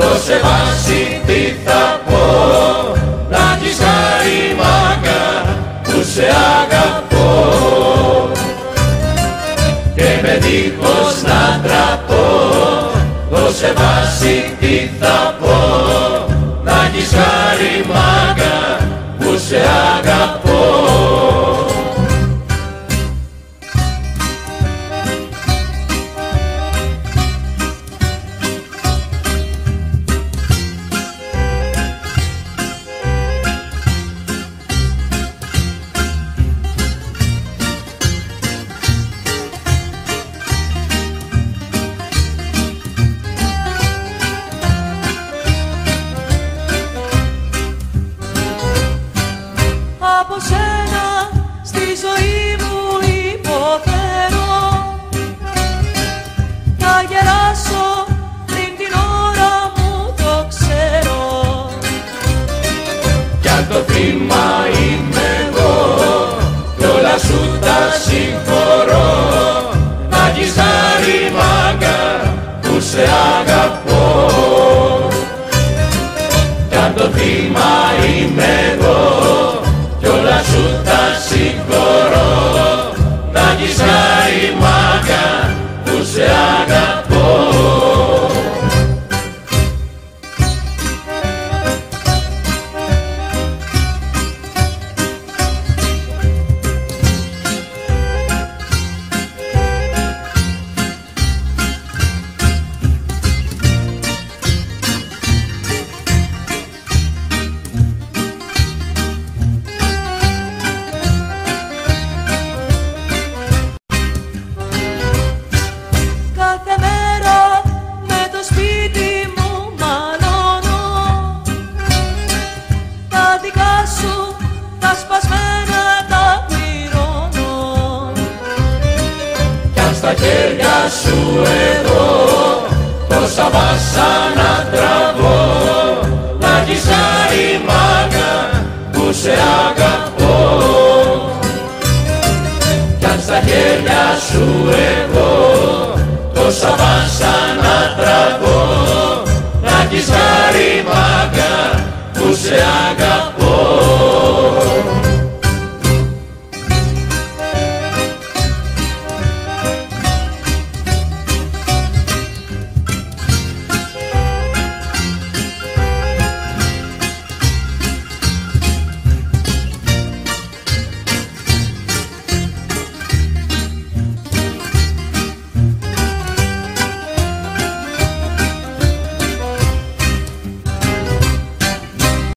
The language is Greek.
δώσε βάση τι θα πω. Να της χάρη μάγκα που σε αγαπώ. Και με δίχως να τραπώ δώσε βάση τι θα πω. Να της χάρη μάγκα που σε αγαπώ. Από σένα στη ζωή μου υποφέρω. Θα γεράσω πριν την ώρα μου το ξέρω. Κι αν το θύμα είμαι εγώ κι όλα σου τα συγχωρώ. Να έχεις ζάρι μάγκα που σε αγαπώ. Κι αν το θύμα είμαι εγώ να έχεις ζάρι στα χέρια σου εγώ τόσα βάσανα τραβώ. Να έχεις ζάρι μάγκα που σε αγαπώ. Κι αν στα χέρια σου εγώ τόσα βάσανα τραβώ. Να έχεις ζάρι μάγκα που σε αγαπώ